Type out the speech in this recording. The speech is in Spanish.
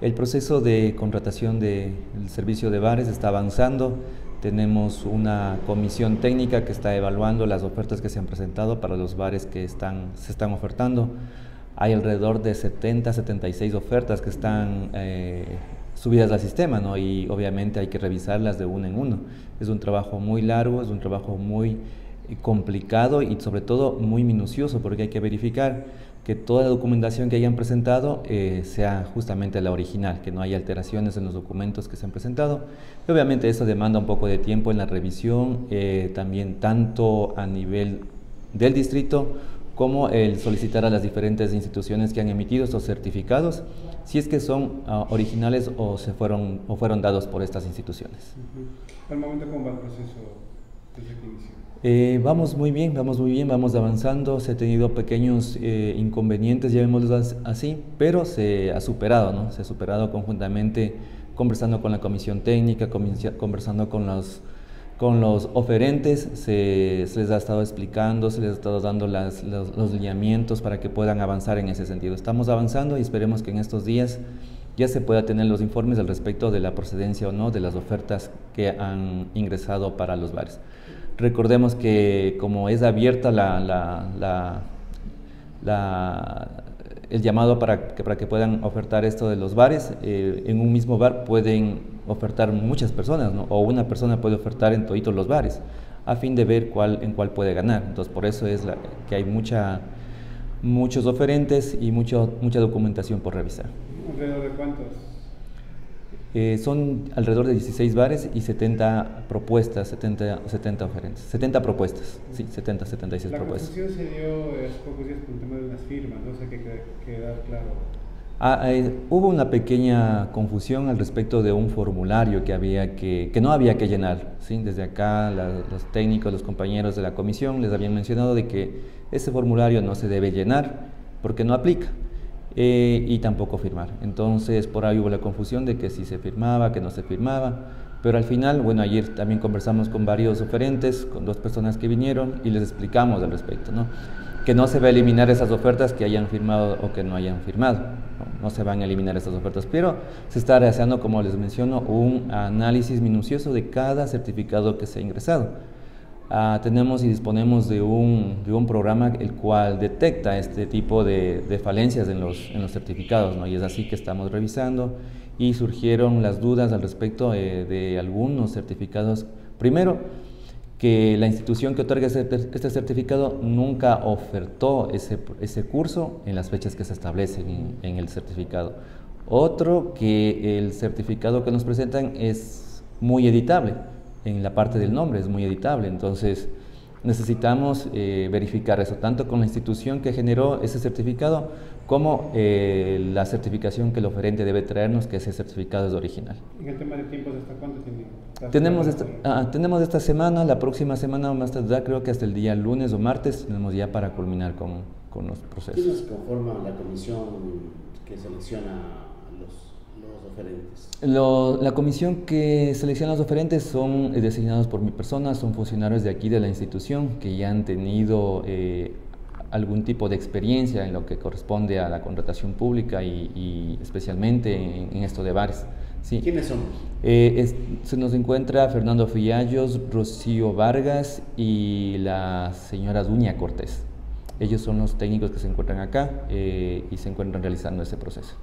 El proceso de contratación del servicio de bares está avanzando. Tenemos una comisión técnica que está evaluando las ofertas que se han presentado para los bares que están, se están ofertando. Hay alrededor de 70, 76 ofertas que están eh, subidas al sistema, ¿no? Y obviamente hay que revisarlas de uno en uno. Es un trabajo muy largo, es un trabajo muy complicado y sobre todo muy minucioso porque hay que verificar que toda la documentación que hayan presentado eh, sea justamente la original, que no haya alteraciones en los documentos que se han presentado. Y obviamente eso demanda un poco de tiempo en la revisión, eh, también tanto a nivel del distrito como el solicitar a las diferentes instituciones que han emitido estos certificados, si es que son uh, originales o, se fueron, o fueron dados por estas instituciones. Uh -huh. Al momento, ¿cómo va el proceso desde inició? Eh, vamos muy bien, vamos muy bien, vamos avanzando, se han tenido pequeños eh, inconvenientes, llamémoslo así, pero se ha superado, ¿no? Se ha superado conjuntamente conversando con la comisión técnica, conversando con los, con los oferentes, se, se les ha estado explicando, se les ha estado dando las, los, los lineamientos para que puedan avanzar en ese sentido. Estamos avanzando y esperemos que en estos días ya se pueda tener los informes al respecto de la procedencia o no de las ofertas que han ingresado para los bares. Recordemos que como es abierta la, la, la, el llamado para que, para que puedan ofertar esto de los bares, eh, en un mismo bar pueden ofertar muchas personas, ¿no? o una persona puede ofertar en todos los bares, a fin de ver cuál, en cuál puede ganar. Entonces, por eso es la, que hay mucha, muchos oferentes y mucho, mucha documentación por revisar. ¿Alrededor de cuántos? Eh, son alrededor de 16 bares y 70 propuestas, 70, 70 oferentes. 70 propuestas, sí, 70, 76 la propuestas. La se dio hace pocos días con el tema de unas firmas, no sé qué quedar claro. Ah, eh, hubo una pequeña confusión al respecto de un formulario que, había que, que no había que llenar. ¿sí? Desde acá la, los técnicos, los compañeros de la comisión les habían mencionado de que ese formulario no se debe llenar porque no aplica. Eh, y tampoco firmar. Entonces por ahí hubo la confusión de que si se firmaba, que no se firmaba, pero al final, bueno, ayer también conversamos con varios oferentes, con dos personas que vinieron y les explicamos al respecto, ¿no? Que no se va a eliminar esas ofertas que hayan firmado o que no hayan firmado, no, no se van a eliminar esas ofertas, pero se está realizando, como les menciono, un análisis minucioso de cada certificado que se ha ingresado. Uh, tenemos y disponemos de un, de un, programa el cual detecta este tipo de, de falencias en los, en los certificados, ¿no? y es así que estamos revisando y surgieron las dudas al respecto eh, de algunos certificados. Primero, que la institución que otorga este, certificado nunca ofertó ese, ese, curso en las fechas que se establecen en, en el certificado. Otro, que el certificado que nos presentan es muy editable en la parte del nombre, es muy editable. Entonces, necesitamos eh, verificar eso, tanto con la institución que generó ese certificado, como eh, la certificación que el oferente debe traernos, que ese certificado es original. ¿En el tema de tiempos hasta cuándo tiene? Tenemos esta, ah, tenemos esta semana, la próxima semana, más tarde, creo que hasta el día lunes o martes, tenemos ya para culminar con, con los procesos. ¿Quiénes conforman la comisión que selecciona los oferentes? Lo, la comisión que selecciona los oferentes son eh, designados por mi persona, son funcionarios de aquí de la institución que ya han tenido eh, algún tipo de experiencia en lo que corresponde a la contratación pública y, y especialmente en, en, esto de bares. ¿sí? ¿Quiénes son? Eh, es, se nos encuentra Fernando Fillallos, Rocío Vargas y la señora Duña Cortés. Ellos son los técnicos que se encuentran acá eh, y se encuentran realizando ese proceso.